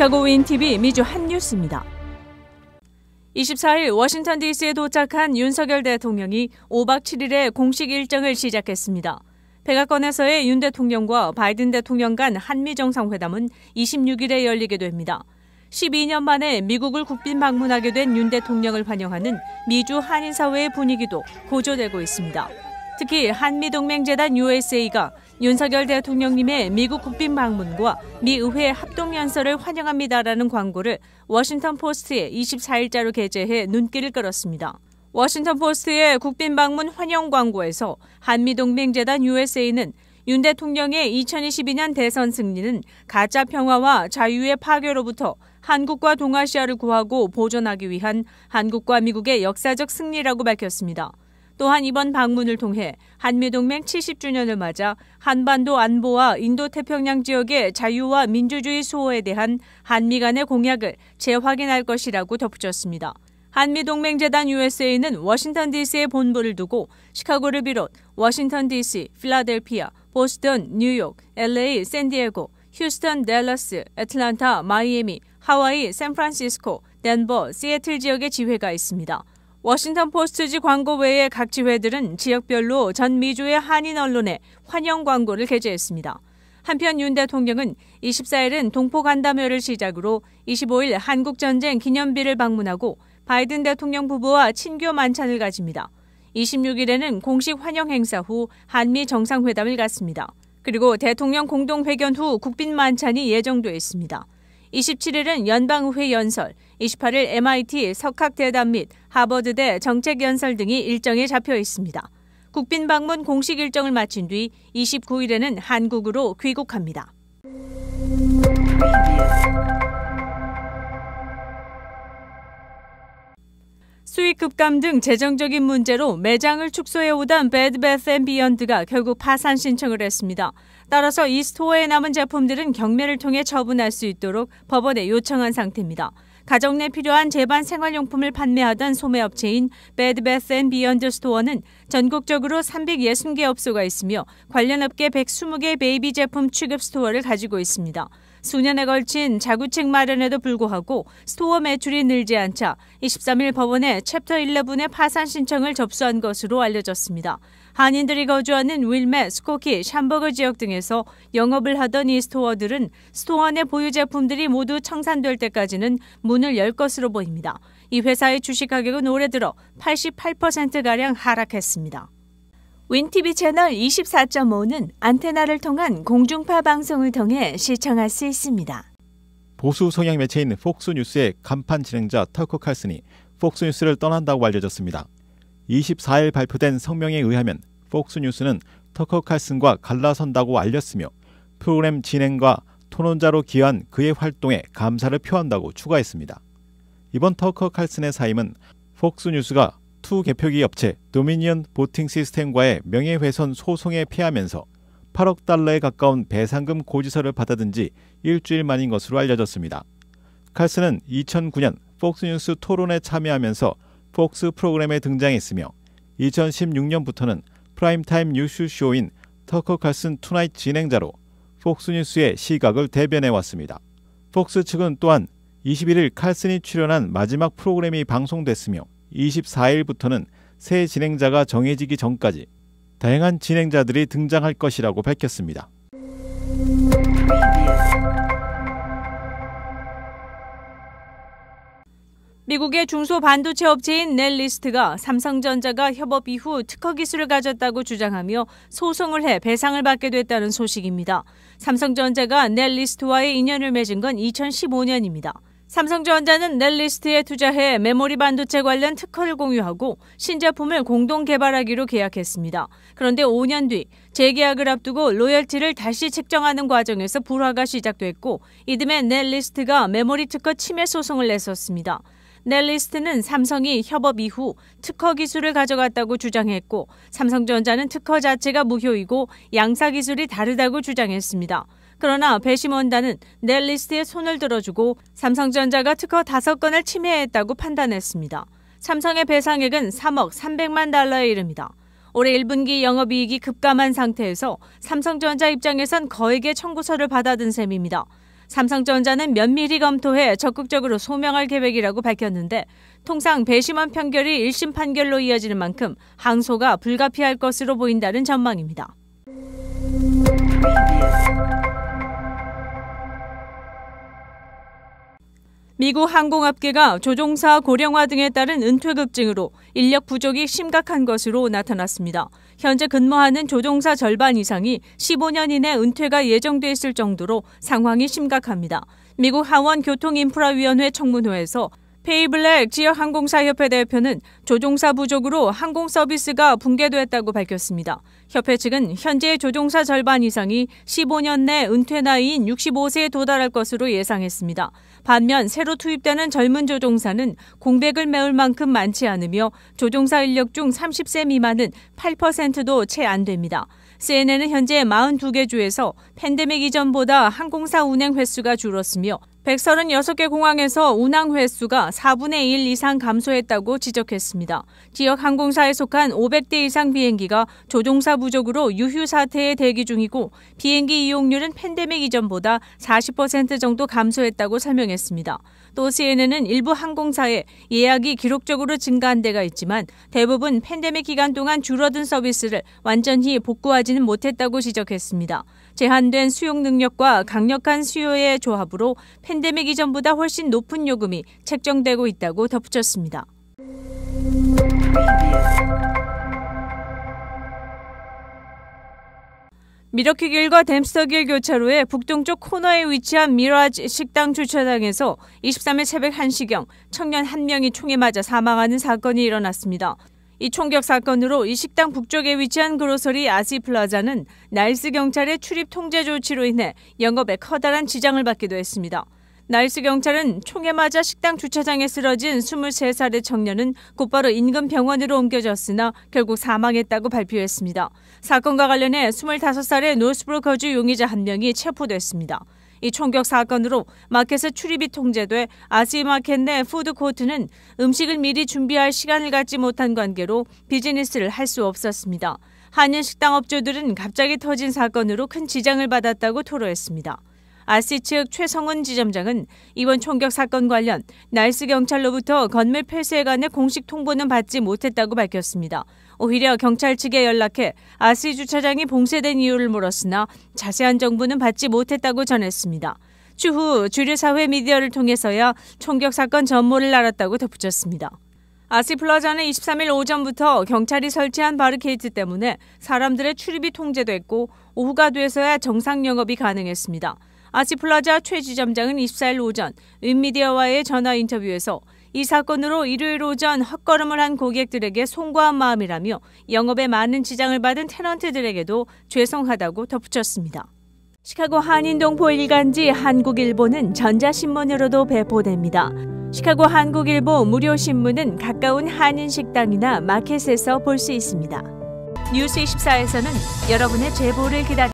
시카고 윈TV 미주 한뉴스입니다. 24일 워싱턴 DC에 도착한 윤석열 대통령이 5박 7일의 공식 일정을 시작했습니다. 백악관에서의 윤 대통령과 바이든 대통령 간 한미 정상회담은 26일에 열리게 됩니다. 12년 만에 미국을 국빈 방문하게 된 윤 대통령을 환영하는 미주 한인사회의 분위기도 고조되고 있습니다. 특히 한미동맹재단 USA가 윤석열 대통령님의 미국 국빈 방문과 미 의회 합동 연설을 환영합니다라는 광고를 워싱턴 포스트에 24일자로 게재해 눈길을 끌었습니다. 워싱턴 포스트의 국빈 방문 환영 광고에서 한미동맹재단 USA는 윤 대통령의 2022년 대선 승리는 가짜 평화와 자유의 파괴로부터 한국과 동아시아를 구하고 보존하기 위한 한국과 미국의 역사적 승리라고 밝혔습니다. 또한 이번 방문을 통해 한미동맹 70주년을 맞아 한반도 안보와 인도태평양 지역의 자유와 민주주의 수호에 대한 한미 간의 공약을 재확인할 것이라고 덧붙였습니다. 한미동맹재단 USA는 워싱턴 DC에 본부를 두고 시카고를 비롯 워싱턴 DC, 필라델피아, 보스턴, 뉴욕, LA, 샌디에고, 휴스턴, 댈러스, 애틀란타, 마이애미, 하와이, 샌프란시스코, 덴버, 시애틀 지역의 지회가 있습니다. 워싱턴 포스트지 광고 외에 각 지회들은 지역별로 전 미주의 한인 언론에 환영 광고를 게재했습니다. 한편 윤 대통령은 24일은 동포 간담회를 시작으로 25일 한국전쟁 기념비를 방문하고 바이든 대통령 부부와 친교 만찬을 가집니다. 26일에는 공식 환영 행사 후 한미 정상회담을 갖습니다. 그리고 대통령 공동 회견 후 국빈 만찬이 예정돼 있습니다. 27일은 연방의회 연설, 28일 MIT 석학대담 및 하버드대 정책연설 등이 일정에 잡혀 있습니다. 국빈 방문 공식 일정을 마친 뒤 29일에는 한국으로 귀국합니다. 수익 급감 등 재정적인 문제로 매장을 축소해 오던 Bed Bath & Beyond가 결국 파산 신청을 했습니다. 따라서 이 스토어에 남은 제품들은 경매를 통해 처분할 수 있도록 법원에 요청한 상태입니다. 가정 내 필요한 제반 생활용품을 판매하던 소매업체인 Bed Bath & Beyond 스토어는 전국적으로 360개 업소가 있으며 관련 업계 120개 베이비 제품 취급 스토어를 가지고 있습니다. 수년에 걸친 자구책 마련에도 불구하고 스토어 매출이 늘지 않자 23일 법원에 챕터 11의 파산 신청을 접수한 것으로 알려졌습니다. 한인들이 거주하는 윌멧, 스코키, 샴버그 지역 등에서 영업을 하던 이 스토어들은 스토어 내 보유 제품들이 모두 청산될 때까지는 문을 열 것으로 보입니다. 이 회사의 주식 가격은 올해 들어 88%가량 하락했습니다. 윈티비 채널 24.5는 안테나를 통한 공중파 방송을 통해 시청할 수 있습니다. 보수 성향 매체인 폭스뉴스의 간판 진행자 터커 칼슨이 폭스뉴스를 떠난다고 알려졌습니다. 24일 발표된 성명에 의하면 폭스뉴스는 터커 칼슨과 갈라선다고 알렸으며 프로그램 진행과 토론자로 기여한 그의 활동에 감사를 표한다고 추가했습니다. 이번 터커 칼슨의 사임은 폭스뉴스가 투개표기 업체 도미니언 보팅 시스템과의 명예훼손 소송에 패하면서 8억 달러에 가까운 배상금 고지서를 받아든 지 일주일 만인 것으로 알려졌습니다. 칼슨은 2009년 폭스뉴스 토론에 참여하면서 폭스 프로그램에 등장했으며 2016년부터는 프라임타임 뉴스쇼인 터커 칼슨 투나잇 진행자로 폭스뉴스의 시각을 대변해 왔습니다. 폭스 측은 또한 21일 칼슨이 출연한 마지막 프로그램이 방송됐으며 24일부터는 새 진행자가 정해지기 전까지 다양한 진행자들이 등장할 것이라고 밝혔습니다. 미국의 중소 반도체 업체인 넷리스트가 삼성전자가 협업 이후 특허 기술을 가졌다고 주장하며 소송을 해 배상을 받게 됐다는 소식입니다. 삼성전자가 넷리스트와의 인연을 맺은 건 2015년입니다. 삼성전자는 넷리스트에 투자해 메모리 반도체 관련 특허를 공유하고 신제품을 공동 개발하기로 계약했습니다. 그런데 5년 뒤 재계약을 앞두고 로열티를 다시 책정하는 과정에서 불화가 시작됐고 이듬해 넬리스트가 메모리 특허 침해 소송을 냈었습니다. 넬리스트는 삼성이 협업 이후 특허 기술을 가져갔다고 주장했고 삼성전자는 특허 자체가 무효이고 양사 기술이 다르다고 주장했습니다. 그러나 배심원단은 넬리스트에 손을 들어주고 삼성전자가 특허 5건을 침해했다고 판단했습니다. 삼성의 배상액은 3억 300만 달러에 이릅니다. 올해 1분기 영업이익이 급감한 상태에서 삼성전자 입장에선 거액의 청구서를 받아든 셈입니다. 삼성전자는 면밀히 검토해 적극적으로 소명할 계획이라고 밝혔는데 통상 배심원 판결이 1심 판결로 이어지는 만큼 항소가 불가피할 것으로 보인다는 전망입니다. 미국 항공업계가 조종사 고령화 등에 따른 은퇴급증으로 인력 부족이 심각한 것으로 나타났습니다. 현재 근무하는 조종사 절반 이상이 15년 이내 은퇴가 예정돼 있을 정도로 상황이 심각합니다. 미국 하원 교통인프라위원회 청문회에서 페이 블랙 지역항공사협회 대표는 조종사 부족으로 항공 서비스가 붕괴됐다고 밝혔습니다. 협회 측은 현재 조종사 절반 이상이 15년 내 은퇴 나이인 65세에 도달할 것으로 예상했습니다. 반면 새로 투입되는 젊은 조종사는 공백을 메울 만큼 많지 않으며 조종사 인력 중 30세 미만은 8%도 채 안 됩니다. CNN은 현재 42개 주에서 팬데믹 이전보다 항공사 운행 횟수가 줄었으며 136개 공항에서 운항 횟수가 4분의 1 이상 감소했다고 지적했습니다. 지역 항공사에 속한 500대 이상 비행기가 조종사 부족으로 유휴 사태에 대기 중이고 비행기 이용률은 팬데믹 이전보다 40% 정도 감소했다고 설명했습니다. 또 CNN은 일부 항공사에 예약이 기록적으로 증가한 데가 있지만 대부분 팬데믹 기간 동안 줄어든 서비스를 완전히 복구하지는 못했다고 지적했습니다. 제한된 수용 능력과 강력한 수요의 조합으로 팬데믹 이전보다 훨씬 높은 요금이 책정되고 있다고 덧붙였습니다. 미러키길과 댐스터길 교차로의 북동쪽 코너에 위치한 미라지 식당 주차장에서 23일 새벽 1시경 청년 한 명이 총에 맞아 사망하는 사건이 일어났습니다. 이 총격 사건으로 이 식당 북쪽에 위치한 그로서리 아시플라자는 나일스 경찰의 출입 통제 조치로 인해 영업에 커다란 지장을 받기도 했습니다. 나일스 경찰은 총에 맞아 식당 주차장에 쓰러진 23살의 청년은 곧바로 인근 병원으로 옮겨졌으나 결국 사망했다고 발표했습니다. 사건과 관련해 25살의 노스브로 거주 용의자 한 명이 체포됐습니다. 이 총격 사건으로 마켓의 출입이 통제돼 아시마켓 내 푸드코트는 음식을 미리 준비할 시간을 갖지 못한 관계로 비즈니스를 할 수 없었습니다. 한인 식당 업주들은 갑자기 터진 사건으로 큰 지장을 받았다고 토로했습니다. 아시 측 최성훈 지점장은 이번 총격 사건 관련 날스 경찰로부터 건물 폐쇄에 관해 공식 통보는 받지 못했다고 밝혔습니다. 오히려 경찰 측에 연락해 아시 주차장이 봉쇄된 이유를 물었으나 자세한 정보는 받지 못했다고 전했습니다. 추후 주류 사회 미디어를 통해서야 총격 사건 전모를 알았다고 덧붙였습니다. 아씨 플라자는 23일 오전부터 경찰이 설치한 바리케이드 때문에 사람들의 출입이 통제됐고 오후가 돼서야 정상 영업이 가능했습니다. 아씨플라자 최 지점장은 24일 오전 윈미디어와의 전화 인터뷰에서 이 사건으로 일요일 오전 헛걸음을 한 고객들에게 송구한 마음이라며 영업에 많은 지장을 받은 tenant들에게도 죄송하다고 덧붙였습니다. 시카고 한인동포 일간지 한국일보는 전자신문으로도 배포됩니다. 시카고 한국일보 무료신문은 가까운 한인식당이나 마켓에서 볼 수 있습니다. 뉴스 24에서는 여러분의 제보를 기다립니다.